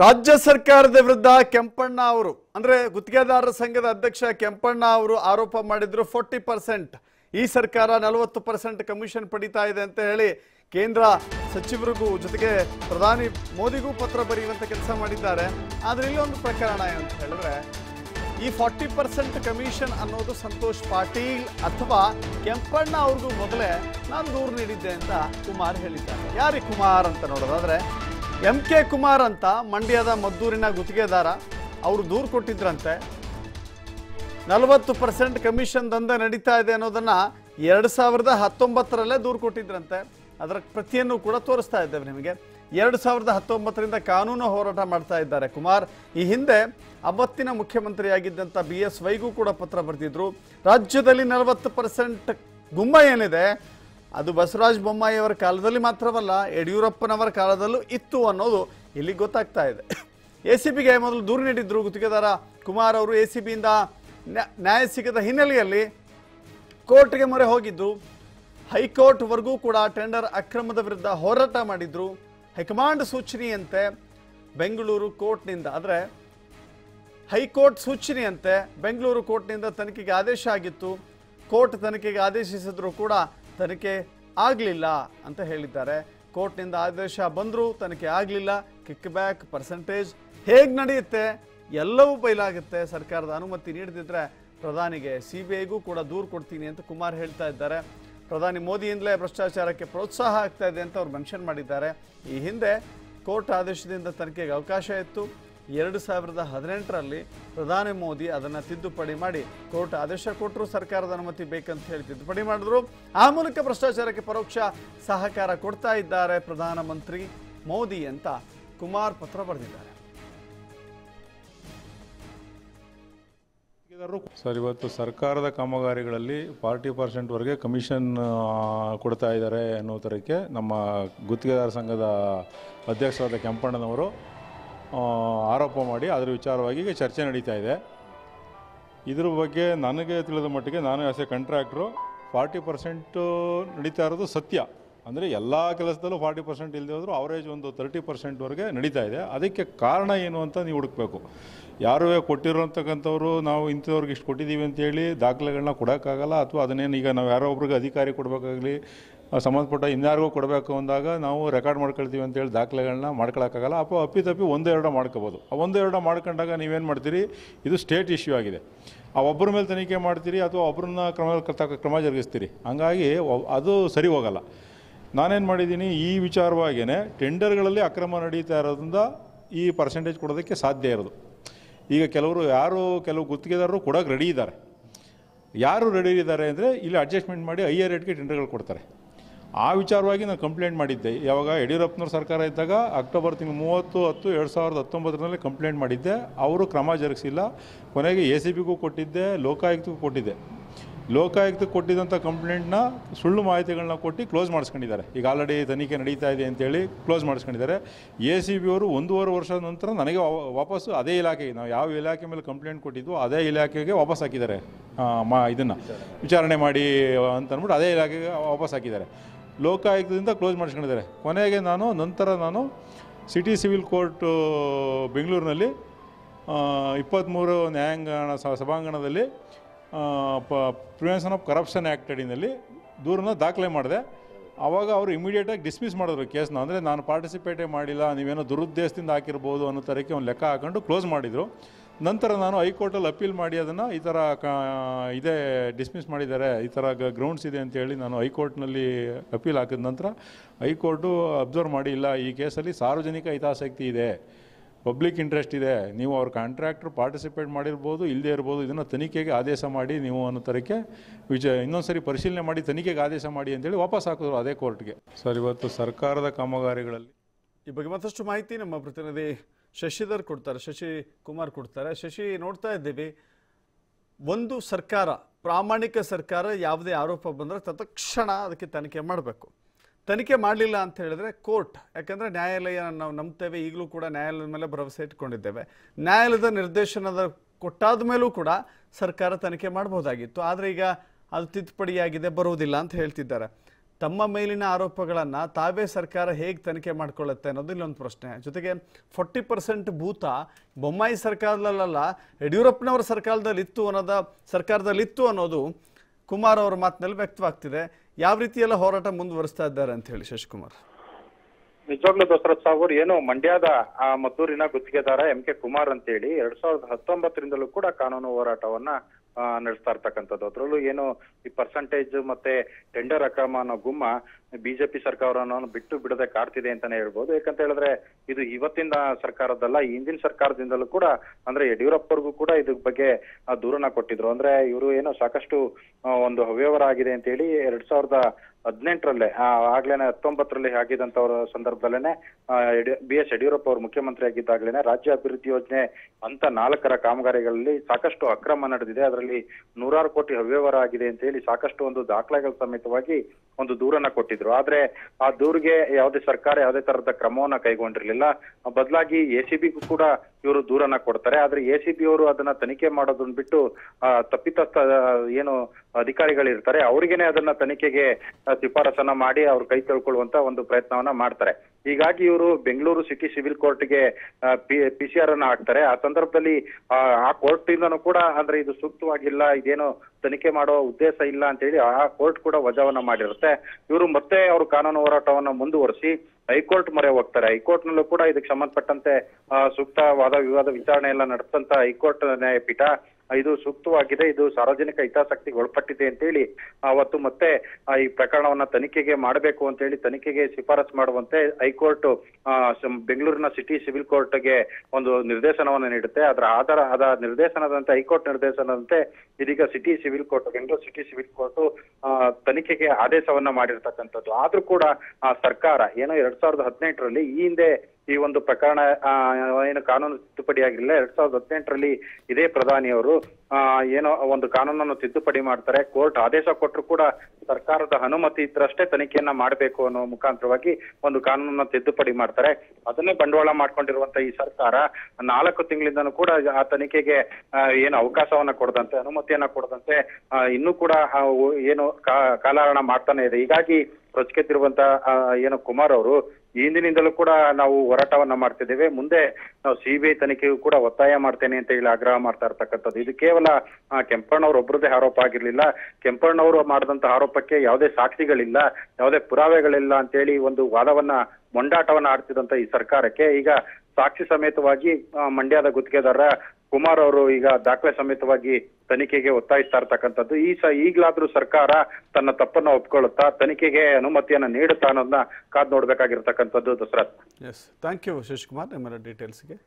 ರಾಜ್ಯ ಸರ್ಕಾರದ ವಿರುದ್ಧ ಕೆಂಪಣ್ಣ ಅವರು, ಅಂದ್ರೆ ಗುತ್ತಿಗೆದಾರರ ಸಂಘದ ಅಧ್ಯಕ್ಷ ಕೆಂಪಣ್ಣ ಅವರು ಆರೋಪ ಮಾಡಿದ್ರು ಫೋರ್ಟಿ ಪರ್ಸೆಂಟ್ ಈ ಸರ್ಕಾರ ನಲವತ್ತು ಪರ್ಸೆಂಟ್ ಕಮಿಷನ್ ಪಡಿತಾ ಇದೆ ಅಂತ ಹೇಳಿ ಕೇಂದ್ರ ಸಚಿವರಿಗೂ ಜೊತೆಗೆ ಪ್ರಧಾನಿ ಮೋದಿಗೂ ಪತ್ರ ಬರೆಯುವಂತ ಕೆಲಸ ಮಾಡಿದ್ದಾರೆ. ಆದ್ರೆ ಇಲ್ಲೊಂದು ಪ್ರಕರಣ ಅಂತ ಹೇಳಿದ್ರೆ, ಈ ಫಾರ್ಟಿ ಪರ್ಸೆಂಟ್ ಕಮಿಷನ್ ಅನ್ನೋದು ಸಂತೋಷ್ ಪಾಟೀಲ್ ಅಥವಾ ಕೆಂಪಣ್ಣ ಅವ್ರಿಗೂ ಮೊದಲೇ ನಾನು ದೂರು ನೀಡಿದ್ದೆ ಅಂತ ಕುಮಾರ್ ಹೇಳಿದ್ದಾರೆ. ಯಾರಿ ಕುಮಾರ್ ಅಂತ ನೋಡೋದಾದ್ರೆ ಎಂ ಕೆ ಕುಮಾರ್ ಅಂತ ಮಂಡ್ಯದ ಮದ್ದೂರಿನ ಗುತ್ತಿಗೆದಾರ, ಅವರು ದೂರು ಕೊಟ್ಟಿದ್ರಂತೆ. ನಲವತ್ತು ಪರ್ಸೆಂಟ್ ಕಮಿಷನ್ ದಂಧೆ ನಡೀತಾ ಇದೆ ಅನ್ನೋದನ್ನ ಎರಡು ಸಾವಿರದ ಹತ್ತೊಂಬತ್ತರಲ್ಲೇ ದೂರು ಕೊಟ್ಟಿದ್ರಂತೆ. ಅದರ ಪ್ರತಿಯನ್ನು ಕೂಡ ತೋರಿಸ್ತಾ ಇದ್ದೇವೆ ನಿಮಗೆ. ಎರಡು ಸಾವಿರದ ಹತ್ತೊಂಬತ್ತರಿಂದ ಕಾನೂನು ಹೋರಾಟ ಮಾಡ್ತಾ ಇದ್ದಾರೆ ಕುಮಾರ್. ಈ ಹಿಂದೆ ಅವತ್ತಿನ ಮುಖ್ಯಮಂತ್ರಿಯಾಗಿದ್ದಂಥ ಬಿ ಎಸ್ ವೈಗೂ ಕೂಡ ಪತ್ರ ಬರೆದಿದ್ರು. ರಾಜ್ಯದಲ್ಲಿ ನಲವತ್ತು ಪರ್ಸೆಂಟ್ ಗುಮ್ಮ ಏನಿದೆ ಅದು ಬಸವರಾಜ ಬೊಮ್ಮಾಯಿಯವರ ಕಾಲದಲ್ಲಿ ಮಾತ್ರವಲ್ಲ ಯಡಿಯೂರಪ್ಪನವರ ಕಾಲದಲ್ಲೂ ಇತ್ತು ಅನ್ನೋದು ಇಲ್ಲಿ ಗೊತ್ತಾಗ್ತಾ ಇದೆ. ಎ ಸಿ ಬಿಗೆ ಮೊದಲು ದೂರು ನೀಡಿದ್ರು ಗುತ್ತಿಗೆದಾರ ಕುಮಾರ್ ಅವರು. ಎ ಸಿ ಬಿಯಿಂದ ನ್ಯಾಯ ಸಿಗದ ಹಿನ್ನೆಲೆಯಲ್ಲಿ ಕೋರ್ಟ್ಗೆ ಮೊರೆ ಹೋಗಿದ್ದು. ಹೈಕೋರ್ಟ್ವರೆಗೂ ಕೂಡ ಟೆಂಡರ್ ಅಕ್ರಮದ ವಿರುದ್ಧ ಹೋರಾಟ ಮಾಡಿದ್ರು. ಹೈಕಮಾಂಡ್ ಸೂಚನೆಯಂತೆ ಬೆಂಗಳೂರು ಕೋರ್ಟ್ನಿಂದ, ಆದರೆ ಹೈಕೋರ್ಟ್ ಸೂಚನೆಯಂತೆ ಬೆಂಗಳೂರು ಕೋರ್ಟ್ನಿಂದ ತನಿಖೆಗೆ ಆದೇಶ ಆಗಿತ್ತು. ಕೋರ್ಟ್ ತನಿಖೆಗೆ ಆದೇಶಿಸಿದ್ರು ಕೂಡ ತನಿಖೆ ಆಗಲಿಲ್ಲ ಅಂತ ಹೇಳಿದ್ದಾರೆ. ಕೋರ್ಟ್ನಿಂದ ಆದೇಶ ಬಂದರೂ ತನಿಖೆ ಆಗಲಿಲ್ಲ. ಕಿಕ್ ಬ್ಯಾಕ್ ಪರ್ಸೆಂಟೇಜ್ ಹೇಗೆ ನಡೆಯುತ್ತೆ? ಎಲ್ಲವೂ ಬಯಲಾಗುತ್ತೆ. ಸರ್ಕಾರದ ಅನುಮತಿ ನೀಡದಿದ್ದರೆ ಪ್ರಧಾನಿಗೆ ಸಿ ಬಿ ಕೂಡ ದೂರು ಕೊಡ್ತೀನಿ ಅಂತ ಕುಮಾರ್ ಹೇಳ್ತಾ ಇದ್ದಾರೆ. ಪ್ರಧಾನಿ ಮೋದಿಯಿಂದಲೇ ಭ್ರಷ್ಟಾಚಾರಕ್ಕೆ ಪ್ರೋತ್ಸಾಹ ಆಗ್ತಾ ಇದೆ ಅಂತ ಅವ್ರು ಮೆನ್ಷನ್ ಮಾಡಿದ್ದಾರೆ. ಈ ಹಿಂದೆ ಕೋರ್ಟ್ ಆದೇಶದಿಂದ ತನಿಖೆಗೆ ಅವಕಾಶ ಇತ್ತು. ಎರಡು ಸಾವಿರದ ಹದಿನೆಂಟರಲ್ಲಿ ಪ್ರಧಾನಿ ಮೋದಿ ಅದನ್ನು ತಿದ್ದುಪಡಿ ಮಾಡಿ ಕೋರ್ಟ್ ಆದೇಶ ಕೊಟ್ಟರು ಸರ್ಕಾರದ ಅನುಮತಿ ಬೇಕಂತ ಹೇಳಿ ತಿದ್ದುಪಡಿ ಮಾಡಿದ್ರು. ಆ ಮೂಲಕ ಭ್ರಷ್ಟಾಚಾರಕ್ಕೆ ಪರೋಕ್ಷ ಸಹಕಾರ ಕೊಡ್ತಾ ಇದ್ದಾರೆ ಪ್ರಧಾನಮಂತ್ರಿ ಮೋದಿ ಅಂತ ಕುಮಾರ್ ಪತ್ರ ಬರೆದಿದ್ದಾರೆ. ಸರ್, ಇವತ್ತು ಸರ್ಕಾರದ ಕಾಮಗಾರಿಗಳಲ್ಲಿ ಫಾರ್ಟಿ ಪರ್ಸೆಂಟ್ವರೆಗೆ ಕಮಿಷನ್ ಕೊಡ್ತಾ ಇದ್ದಾರೆ ಅನ್ನೋ ನಮ್ಮ ಗುತ್ತಿಗೆದಾರ ಸಂಘದ ಅಧ್ಯಕ್ಷರಾದ ಕೆಂಪಣ್ಣನವರು ಆರೋಪ ಮಾಡಿ ಅದರ ವಿಚಾರವಾಗಿ ಈಗ ಚರ್ಚೆ ನಡೀತಾ ಇದೆ. ಇದ್ರ ಬಗ್ಗೆ ನನಗೆ ತಿಳಿದ ಮಟ್ಟಿಗೆ ನಾನು as a contractor forty percent ನಡೀತಾ ಇರೋದು ಸತ್ಯ. ಅಂದರೆ ಎಲ್ಲ ಕೆಲಸದಲ್ಲೂ ಫಾರ್ಟಿ ಪರ್ಸೆಂಟ್ ಇಲ್ಲದೆ ಹೋದರೂ ಅವರೇಜ್ ಒಂದು ತರ್ಟಿ ಪರ್ಸೆಂಟ್ವರೆಗೆ ನಡೀತಾ ಇದೆ. ಅದಕ್ಕೆ ಕಾರಣ ಏನು ಅಂತ ನೀವು ಹುಡುಕಬೇಕು. ಯಾರೂ ಕೊಟ್ಟಿರೋಂತಕ್ಕಂಥವ್ರು, ನಾವು ಇಂಥವ್ರಿಗೆ ಇಷ್ಟು ಕೊಟ್ಟಿದ್ದೀವಿ ಅಂತೇಳಿ ದಾಖಲೆಗಳನ್ನ ಕೊಡೋಕ್ಕಾಗಲ್ಲ, ಅಥವಾ ಅದನ್ನೇನು ಈಗ ನಾವು ಯಾರೋ ಒಬ್ರಿಗೆ ಅಧಿಕಾರಿ ಕೊಡಬೇಕಾಗಲಿ ಸಂಬಂಧಪಟ್ಟ ಇನ್ಯಾರಿಗೂ ಕೊಡಬೇಕು ಅಂದಾಗ ನಾವು ರೆಕಾರ್ಡ್ ಮಾಡ್ಕೊಳ್ತೀವಿ ಅಂತೇಳಿ ದಾಖಲೆಗಳನ್ನ ಮಾಡ್ಕೊಳಕ್ಕಾಗಲ್ಲ. ಅಪ್ಪ ಅಪ್ಪಿ ತಪ್ಪಿ ಒಂದು ಎರಡು ಮಾಡ್ಕೋಬೋದು. ಆ ಒಂದು ಎರಡು ಮಾಡ್ಕೊಂಡಾಗ ನೀವೇನು ಮಾಡ್ತೀರಿ? ಇದು ಸ್ಟೇಟ್ ಇಶ್ಯೂ ಆಗಿದೆ. ಆ ಒಬ್ಬರ ಮೇಲೆ ತನಿಖೆ ಮಾಡ್ತೀರಿ ಅಥವಾ ಒಬ್ಬರನ್ನ ಕ್ರಮ ಕ್ರಮ ಜರುಗಿಸ್ತೀರಿ? ಹಂಗಾಗಿ ಅದು ಸರಿ ಹೋಗಲ್ಲ. ನಾನೇನು ಮಾಡಿದ್ದೀನಿ? ಈ ವಿಚಾರವಾಗಿಯೇ ಟೆಂಡರ್ಗಳಲ್ಲಿ ಅಕ್ರಮ ನಡೀತಾ ಇರೋದ್ರಿಂದ ಈ ಪರ್ಸೆಂಟೇಜ್ ಕೊಡೋದಕ್ಕೆ ಸಾಧ್ಯ ಇರೋದು. ಈಗ ಕೆಲವರು ಯಾರು ಕೆಲವು ಗುತ್ತಿಗೆದಾರರು ಕೊಡೋಕೆ ರೆಡಿ ಇದ್ದಾರೆ. ಯಾರು ರೆಡಿ ಇದ್ದಾರೆ ಅಂದರೆ ಇಲ್ಲಿ ಅಡ್ಜಸ್ಟ್ಮೆಂಟ್ ಮಾಡಿ ಹೈಯರ್ ರೇಟ್ಗೆ ಟೆಂಡರ್ಗಳು ಕೊಡ್ತಾರೆ. ಆ ವಿಚಾರವಾಗಿ ನಾನು ಕಂಪ್ಲೇಂಟ್ ಮಾಡಿದ್ದೆ. ಯಾವಾಗ ಯಡಿಯೂರಪ್ಪನವ್ರ ಸರ್ಕಾರ ಇದ್ದಾಗ ಅಕ್ಟೋಬರ್ ತಿಂಗಳು ಮೂವತ್ತು, ಹತ್ತು, ಎರಡು ಸಾವಿರದ ಹತ್ತೊಂಬತ್ತರಲ್ಲಿ ಕಂಪ್ಲೇಂಟ್ ಮಾಡಿದ್ದೆ. ಅವರು ಕ್ರಮ ಜರುಗಿಸಿಲ್ಲ. ಕೊನೆಗೆ ಎ ಸಿ ಬಿಗೂ ಕೊಟ್ಟಿದ್ದೆ, ಲೋಕಾಯುಕ್ತಗೂ ಕೊಟ್ಟಿದ್ದೆ. ಲೋಕಾಯುಕ್ತಕ್ಕೆ ಕೊಟ್ಟಿದ್ದಂಥ ಕಂಪ್ಲೇಂಟ್ನ ಸುಳ್ಳು ಮಾಹಿತಿಗಳನ್ನ ಕೊಟ್ಟು ಕ್ಲೋಸ್ ಮಾಡಿಸ್ಕೊಂಡಿದ್ದಾರೆ. ಈಗ ಆಲ್ರೆಡಿ ತನಿಖೆ ನಡೀತಾ ಇದೆ ಅಂತೇಳಿ ಕ್ಲೋಸ್ ಮಾಡಿಸ್ಕೊಂಡಿದ್ದಾರೆ. ಎ ಸಿ ಬಿ ಅವರು ಒಂದೂವರೆ ವರ್ಷದ ನಂತರ ನನಗೆ ವಾಪಸ್ಸು ಅದೇ ಇಲಾಖೆಗೆ ನಾವು ಯಾವ ಇಲಾಖೆ ಮೇಲೆ ಕಂಪ್ಲೇಂಟ್ ಕೊಟ್ಟಿದ್ವೋ ಅದೇ ಇಲಾಖೆಗೆ ವಾಪಸ್ ಹಾಕಿದ್ದಾರೆ. ಮಾ, ಇದನ್ನು ವಿಚಾರಣೆ ಮಾಡಿ ಅಂತ ಅಂದ್ಬಿಟ್ಟು ಅದೇ ಇಲಾಖೆಗೆ ವಾಪಸ್ ಹಾಕಿದ್ದಾರೆ. ಲೋಕಾಯುಕ್ತದಿಂದ ಕ್ಲೋಸ್ ಮಾಡಿಸ್ಕೊಂಡಿದ್ದಾರೆ. ಕೊನೆಗೆ ನಾನು, ನಂತರ ನಾನು ಸಿಟಿ ಸಿವಿಲ್ ಕೋರ್ಟು ಬೆಂಗಳೂರಿನಲ್ಲಿ ಇಪ್ಪತ್ತ್ಮೂರು ನ್ಯಾಯಾಂಗಣ ಸಭಾಂಗಣದಲ್ಲಿ ಪ್ರಿವೆನ್ಷನ್ ಆಫ್ ಕರಪ್ಷನ್ ಆ್ಯಕ್ಟ್ ಅಡಿನಲ್ಲಿ ದೂರನ್ನ ದಾಖಲೆ ಮಾಡಿದೆ. ಆವಾಗ ಅವರು ಇಮಿಡಿಯೇಟಾಗಿ ಡಿಸ್ಮಿಸ್ ಮಾಡಿದ್ರು ಕೇಸ್ನ ಅಂದರೆ ನಾನು ಪಾರ್ಟಿಸಿಪೇಟೇ ಮಾಡಿಲ್ಲ, ನೀವೇನೋ ದುರುದ್ದೇಶದಿಂದ ಹಾಕಿರ್ಬೋದು ಅನ್ನೋ ಥರಕ್ಕೆ ಒಂದು ಲೆಕ್ಕ ಹಾಕೊಂಡು ಕ್ಲೋಸ್ ಮಾಡಿದರು. ನಂತರ ನಾನು ಹೈಕೋರ್ಟಲ್ಲಿ ಅಪೀಲ್ ಮಾಡಿ ಅದನ್ನು ಈ ಥರ ಕ ಇದೇ ಡಿಸ್ಮಿಸ್ ಮಾಡಿದ್ದಾರೆ ಈ ಥರ ಗ್ರೌಂಡ್ಸ್ ಇದೆ ಅಂತೇಳಿ ನಾನು ಹೈಕೋರ್ಟ್ನಲ್ಲಿ ಅಪೀಲ್ ಹಾಕಿದ ನಂತರ ಹೈಕೋರ್ಟು ಅಬ್ಸರ್ವ್ ಮಾಡಿ ಇಲ್ಲ ಈ ಕೇಸಲ್ಲಿ ಸಾರ್ವಜನಿಕ ಹಿತಾಸಕ್ತಿ ಇದೆ ಪಬ್ಲಿಕ್ ಇಂಟ್ರೆಸ್ಟ್ ಇದೆ ನೀವು ಅವ್ರ ಕಾಂಟ್ರಾಕ್ಟ್ರು ಪಾರ್ಟಿಸಿಪೇಟ್ ಮಾಡಿರ್ಬೋದು ಇಲ್ಲದೇ ಇರ್ಬೋದು ಇದನ್ನು ತನಿಖೆಗೆ ಆದೇಶ ಮಾಡಿ ನೀವು ಅನ್ನೋ ಥರಕ್ಕೆ ವಿಚ ಇನ್ನೊಂದ್ಸರಿ ಪರಿಶೀಲನೆ ಮಾಡಿ ತನಿಖೆಗೆ ಆದೇಶ ಮಾಡಿ ಅಂತೇಳಿ ವಾಪಸ್ ಹಾಕಿದ್ರು ಅದೇ ಕೋರ್ಟ್ಗೆ. ಸರ್ ಇವತ್ತು ಸರ್ಕಾರದ ಕಾಮಗಾರಿಗಳಲ್ಲಿ ಈ ಬಗ್ಗೆ ಮತ್ತಷ್ಟು ಮಾಹಿತಿ ನಮ್ಮ ಪ್ರತಿನಿಧಿ ಶಶಿಧರ್ ಕೊಡ್ತಾರೆ, ಶಶಿ ಕುಮಾರ್ ಕೊಡ್ತಾರೆ. ಶಶಿ ನೋಡ್ತಾ ಇದ್ದೀವಿ. ಒಂದು ಸರ್ಕಾರ, ಪ್ರಾಮಾಣಿಕ ಸರ್ಕಾರ ಯಾವುದೇ ಆರೋಪ ಬಂದರೆ ತತ್ಕ್ಷಣ ಅದಕ್ಕೆ ತನಿಖೆ ಮಾಡಬೇಕು. ತನಿಖೆ ಮಾಡಲಿಲ್ಲ ಅಂತ ಹೇಳಿದ್ರೆ ಕೋರ್ಟ್, ಯಾಕಂದರೆ ನ್ಯಾಯಾಲಯ ನಾವು ನಂಬ್ತೇವೆ, ಈಗಲೂ ಕೂಡ ನ್ಯಾಯಾಲಯದ ಮೇಲೆ ಭರವಸೆ ಇಟ್ಕೊಂಡಿದ್ದೇವೆ. ನ್ಯಾಯಾಲಯದ ನಿರ್ದೇಶನದ ಕೊಟ್ಟಾದ ಮೇಲೂ ಕೂಡ ಸರ್ಕಾರ ತನಿಖೆ ಮಾಡ್ಬೋದಾಗಿತ್ತು ಆದರೆ ಈಗ ಅದು ತಿದ್ದುಪಡಿಯಾಗಿದೆ, ಬರುವುದಿಲ್ಲ ಅಂತ ಹೇಳ್ತಿದ್ದಾರೆ. ತಮ್ಮ ಮೇಲಿನ ಆರೋಪಗಳನ್ನು ತಾವೇ ಸರ್ಕಾರ ಹೇಗೆ ತನಿಖೆ ಮಾಡ್ಕೊಳ್ಳುತ್ತೆ ಅನ್ನೋದು ಇಲ್ಲೊಂದು ಪ್ರಶ್ನೆ. ಜೊತೆಗೆ ಫೋರ್ಟಿ ಪರ್ಸೆಂಟ್ ಭೂತ ಬೊಮ್ಮಾಯಿ ಸರ್ಕಾರದಲ್ಲ ಯಡಿಯೂರಪ್ಪನವರ ಸರ್ಕಾರದಲ್ಲಿ ಇತ್ತು ಅನ್ನೋದ ಸರ್ಕಾರದಲ್ಲಿ ಇತ್ತು ಅನ್ನೋದು ಕುಮಾರ್ ಅವರ ಮಾತಿನಲ್ಲಿ ವ್ಯಕ್ತವಾಗ್ತಿದೆ. ಯಾವ ರೀತಿಯೆಲ್ಲ ಹೋರಾಟ ಮುಂದುವರಿಸ್ತಾ ಇದ್ದಾರೆ ಅಂತ ಹೇಳಿ ಶಶಿಕುಮಾರ್. ನಿಜವಾಗ್ಲೂ ದಸರಥ್ ಸಾವು ಏನೋ ಮಂಡ್ಯದ ಆ ಮದ್ದೂರಿನ ಗುತ್ತಿಗೆದಾರ ಎಂ ಕೆ ಕುಮಾರ್ ಅಂತೇಳಿ ಎರಡ್ ಸಾವಿರದ ಹತ್ತೊಂಬತ್ತರಿಂದಲೂ ಕೂಡ ಕಾನೂನು ಹೋರಾಟವನ್ನ ನಡೆಸ್ತಾ ಇರ್ತಕ್ಕಂಥದ್ದು. ಅದರಲ್ಲೂ ಏನು ಈ ಪರ್ಸೆಂಟೇಜ್ ಮತ್ತೆ ಟೆಂಡರ್ ಅಕ್ರಮ ಅನ್ನೋ ಗುಮ್ಮ ಬಿಜೆಪಿ ಸರ್ಕಾರವನ್ನು ಬಿಟ್ಟು ಬಿಡದೆ ಕಾಡ್ತಿದೆ ಅಂತಾನೆ ಹೇಳ್ಬೋದು. ಯಾಕಂತ ಹೇಳಿದ್ರೆ ಇದು ಇವತ್ತಿನ ಸರ್ಕಾರದಲ್ಲ ಹಿಂದಿನ ಸರ್ಕಾರದಿಂದಲೂ ಕೂಡ ಅಂದ್ರೆ ಯಡಿಯೂರಪ್ಪವ್ರಿಗೂ ಕೂಡ ಇದ್ರ ಬಗ್ಗೆ ದೂರನ ಕೊಟ್ಟಿದ್ರು. ಅಂದ್ರೆ ಇವರು ಏನೋ ಸಾಕಷ್ಟು ಒಂದು ಹವ್ಯವರ ಆಗಿದೆ ಅಂತ ಹೇಳಿ ಎರಡ್ ಸಾವಿರದ ಹದಿನೆಂಟರಲ್ಲೇ ಆಗ್ಲೇನೆ ಹತ್ತೊಂಬತ್ತರಲ್ಲಿ ಆಗಿದಂತವ್ರ ಸಂದರ್ಭದಲ್ಲೇನೆ ಬಿ ಎಸ್ ಯಡಿಯೂರಪ್ಪ ಅವರು ಮುಖ್ಯಮಂತ್ರಿ ಆಗಿದ್ದಾಗ್ಲೇನೆ ರಾಜ್ಯ ಅಭಿವೃದ್ಧಿ ಯೋಜನೆ ಅಂತ ನಾಲ್ಕರ ಕಾಮಗಾರಿಗಳಲ್ಲಿ ಸಾಕಷ್ಟು ಅಕ್ರಮ ನಡೆದಿದೆ. ಅದರಲ್ಲಿ ನೂರಾರು ಕೋಟಿ ಅವ್ಯವಹಾರ ಆಗಿದೆ ಅಂತ ಹೇಳಿ ಸಾಕಷ್ಟು ಒಂದು ದಾಖಲೆಗಳ ಸಮೇತವಾಗಿ ಒಂದು ದೂರನ್ನ ಕೊಟ್ಟಿದ್ರು. ಆದ್ರೆ ಆ ದೂರಿಗೆ ಯಾವುದೇ ಸರ್ಕಾರ ಯಾವುದೇ ತರದ ಕ್ರಮವನ್ನ ಕೈಗೊಂಡಿರ್ಲಿಲ್ಲ. ಬದಲಾಗಿ ಎ ಸಿ ಬಿಗೂ ಕೂಡ ಇವರು ದೂರನ್ನ ಕೊಡ್ತಾರೆ. ಆದ್ರೆ ಎ ಸಿ ಅವರು ಅದನ್ನ ತನಿಖೆ ಮಾಡೋದನ್ನ ಬಿಟ್ಟು ತಪ್ಪಿತಸ್ಥ ಏನು ಅಧಿಕಾರಿಗಳಿರ್ತಾರೆ, ಅವ್ರಿಗೇನೆ ಅದನ್ನ ತನಿಖೆಗೆ ಶಿಫಾರಸನ್ನ ಮಾಡಿ ಅವ್ರ ಕೈ ತೊಳ್ಕೊಳ್ಳುವಂತ ಒಂದು ಪ್ರಯತ್ನವನ್ನ ಮಾಡ್ತಾರೆ. ಹೀಗಾಗಿ ಇವರು ಬೆಂಗಳೂರು ಸಿಟಿ ಸಿವಿಲ್ ಕೋರ್ಟ್ಗೆ ಪಿ ಸಿ ಆರ್ ಅನ್ನ ಹಾಕ್ತಾರೆ. ಆ ಸಂದರ್ಭದಲ್ಲಿ ಆ, ಕೋರ್ಟ್ ಇಂದನೂ ಕೂಡ ಅಂದ್ರೆ ಇದು ಸೂಕ್ತವಾಗಿಲ್ಲ ಇದೇನು ತನಿಖೆ ಮಾಡೋ ಉದ್ದೇಶ ಇಲ್ಲ ಅಂತ ಹೇಳಿ ಆ ಕೋರ್ಟ್ ಕೂಡ ವಜಾವನ್ನ ಮಾಡಿರುತ್ತೆ. ಇವರು ಮತ್ತೆ ಅವರು ಕಾನೂನು ಹೋರಾಟವನ್ನ ಮುಂದುವರಿಸಿ ಹೈಕೋರ್ಟ್ ಮೊರೆ ಹೋಗ್ತಾರೆ. ಹೈಕೋರ್ಟ್ ನಲ್ಲೂ ಕೂಡ ಇದಕ್ಕೆ ಸಂಬಂಧಪಟ್ಟಂತೆ ಸೂಕ್ತ ವಾದ ವಿವಾದ ವಿಚಾರಣೆ ಎಲ್ಲ ನಡೆಸಂತ ಹೈಕೋರ್ಟ್ ನ್ಯಾಯಪೀಠ ಇದು ಸೂಕ್ತವಾಗಿದೆ, ಇದು ಸಾರ್ವಜನಿಕ ಹಿತಾಸಕ್ತಿಗೆ ಒಳಪಟ್ಟಿದೆ ಅಂತೇಳಿ ಅವತ್ತು ಮತ್ತೆ ಈ ಪ್ರಕರಣವನ್ನ ತನಿಖೆಗೆ ಮಾಡಬೇಕು ಅಂತ ಹೇಳಿ ತನಿಖೆಗೆ ಶಿಫಾರಸು ಮಾಡುವಂತೆ ಹೈಕೋರ್ಟ್ ಬೆಂಗಳೂರಿನ ಸಿಟಿ ಸಿವಿಲ್ ಕೋರ್ಟ್ಗೆ ಒಂದು ನಿರ್ದೇಶನವನ್ನು ನೀಡುತ್ತೆ. ಅದರ ಆಧಾರ, ಅದ ನಿರ್ದೇಶನದಂತೆ, ಹೈಕೋರ್ಟ್ ನಿರ್ದೇಶನದಂತೆ ಇದೀಗ city civil court, Bengaluru city civil court ತನಿಖೆಗೆ ಆದೇಶವನ್ನ ಮಾಡಿರ್ತಕ್ಕಂಥದ್ದು. ಆದ್ರೂ ಕೂಡ ಸರ್ಕಾರ, ಏನೋ ಎರಡ್ ಸಾವಿರದ ಹದಿನೆಂಟರಲ್ಲಿ ಈ ಹಿಂದೆ ಈ ಒಂದು ಪ್ರಕರಣ ಏನು ಕಾನೂನು ತಿದ್ದುಪಡಿ ಆಗಿರಲಿಲ್ಲ, ಎರಡ್ ಸಾವಿರದ ಹದಿನೆಂಟರಲ್ಲಿ ಇದೇ ಪ್ರಧಾನಿಯವರು ಏನೋ ಒಂದು ಕಾನೂನನ್ನು ತಿದ್ದುಪಡಿ ಮಾಡ್ತಾರೆ, ಕೋರ್ಟ್ ಆದೇಶ ಕೊಟ್ಟರು ಕೂಡ ಸರ್ಕಾರದ ಅನುಮತಿ ಇದ್ರಷ್ಟೇ ತನಿಖೆಯನ್ನ ಮಾಡಬೇಕು ಅನ್ನೋ ಮುಖಾಂತರವಾಗಿ ಒಂದು ಕಾನೂನನ್ನು ತಿದ್ದುಪಡಿ ಮಾಡ್ತಾರೆ. ಅದನ್ನೇ ಬಂಡವಾಳ ಮಾಡ್ಕೊಂಡಿರುವಂತ ಈ ಸರ್ಕಾರ, ನಾಲ್ಕು ತಿಂಗಳಿಂದನೂ ಕೂಡ ಆ ತನಿಖೆಗೆ ಏನು ಅವಕಾಶವನ್ನ ಕೊಡದಂತೆ, ಅನುಮತಿಯನ್ನ ಕೊಡದಂತೆ ಇನ್ನೂ ಕೂಡ ಏನು ಕಾಲಹರಣ ಮಾಡ್ತಾನೆ ಇದೆ. ಹೀಗಾಗಿ ರೊಚ್ಕೆತ್ತಿರುವಂತ ಆ, ಏನು ಕುಮಾರ್ ಅವರು ಹಿಂದಿನಿಂದಲೂ ಕೂಡ ನಾವು ಹೋರಾಟವನ್ನ ಮಾಡ್ತಿದ್ದೇವೆ. ಮುಂದೆ ನಾವು ಸಿಬಿಐ ತನಿಖೆಗೂ ಕೂಡ ಒತ್ತಾಯ ಮಾಡ್ತೇನೆ ಅಂತ ಹೇಳಿ ಆಗ್ರಹ ಮಾಡ್ತಾ ಇರ್ತಕ್ಕಂಥದ್ದು. ಇದು ಕೇವಲ ಕೆಂಪಣ್ಣವ್ರ ಒಬ್ಬರದೇ ಆರೋಪ ಆಗಿರ್ಲಿಲ್ಲ. ಕೆಂಪಣ್ಣವರು ಮಾಡಿದಂತ ಆರೋಪಕ್ಕೆ ಯಾವುದೇ ಸಾಕ್ಷಿಗಳಿಲ್ಲ ಯಾವುದೇ ಪುರಾವೆಗಳಿಲ್ಲ ಅಂತ ಹೇಳಿ ಒಂದು ವಾದವನ್ನ ಮೊಂಡಾಟವನ್ನ ಆಡ್ತಿದಂತ ಈ ಸರ್ಕಾರಕ್ಕೆ ಈಗ ಸಾಕ್ಷಿ ಸಮೇತವಾಗಿ ಮಂಡ್ಯದ ಗುತ್ತಿಗೆದಾರ ಕುಮಾರ್ ಅವರು ಈಗ ದಾಖಲೆ ಸಮೇತವಾಗಿ ತನಿಖೆಗೆ ಒತ್ತಾಯಿಸ್ತಾ ಇರ್ತಕ್ಕಂಥದ್ದು. ಈ ಸ ಈಗಲಾದ್ರೂ ಸರ್ಕಾರ ತನ್ನ ತಪ್ಪನ್ನ ಒಪ್ಕೊಳ್ಳುತ್ತಾ ತನಿಖೆಗೆ ಅನುಮತಿಯನ್ನ ನೀಡುತ್ತಾ ಅನ್ನೋದನ್ನ ಕಾದ್ ನೋಡ್ಬೇಕಾಗಿರ್ತಕ್ಕಂಥದ್ದು Dasara. Yes thank you Shashikumar ನಿಮ್ಮ ಡೀಟೇಲ್ಸ್ಗೆ